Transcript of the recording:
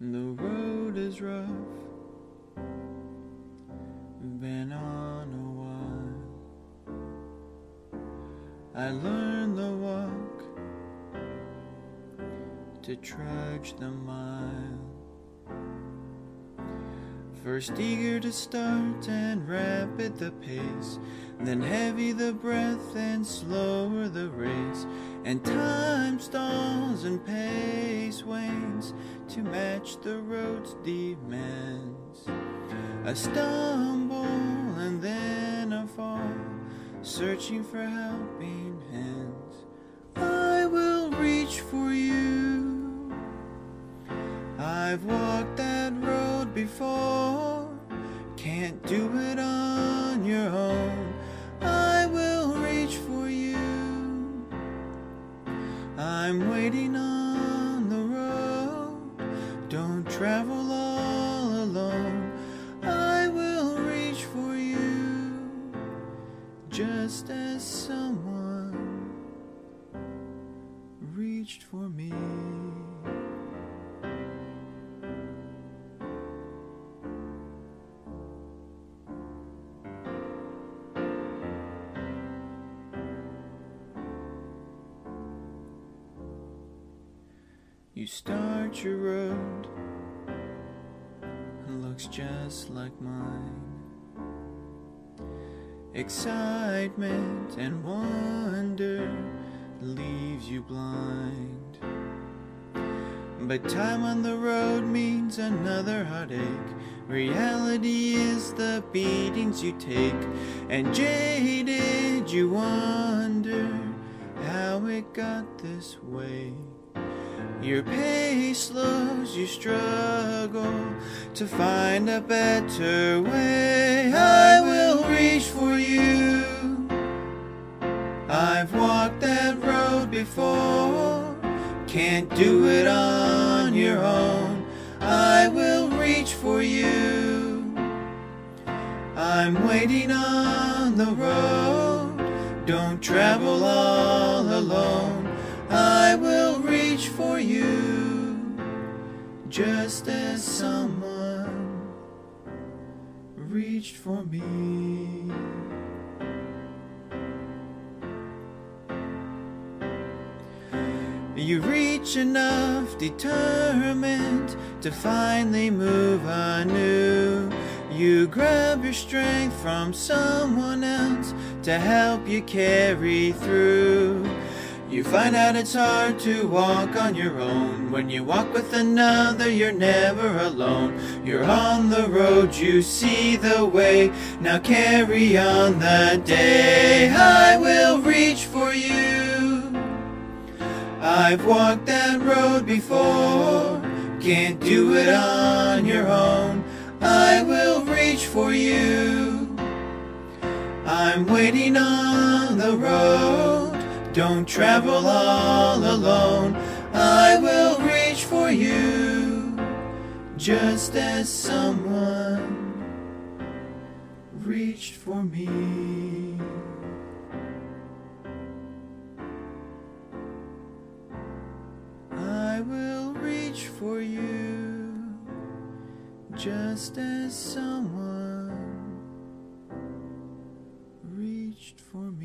and the road is rough. Been on a while. I learned the walk to trudge the mile. First eager to start and rapid the pace, then heavy the breath and slower the race, and time stalls and pace wanes to match the road's demands. A stumble and then a fall, searching for helping hands. I will reach for you. I've walked that road before, can't do it on I'm waiting on the road, don't travel all alone. I will reach for you, just as someone reached for me. You start your road, it looks just like mine. Excitement and wonder leaves you blind. But time on the road means another heartache. Reality is the beatings you take, and jaded you wonder how it got this way. Your pace slows, you struggle to find a better way. I will reach for you. I've walked that road before, can't do it on your own. I will reach for you. I'm waiting on the road, don't travel all alone. I will for you, just as someone reached for me. You reach enough determined to finally move anew. You grab your strength from someone else to help you carry through. You find out it's hard to walk on your own. When you walk with another, you're never alone. You're on the road, you see the way. Now carry on the day. I will reach for you. I've walked that road before. Can't do it on your own. I will reach for you. I'm waiting on the road. Don't travel all alone. I will reach for you, just as someone reached for me. I will reach for you, just as someone reached for me.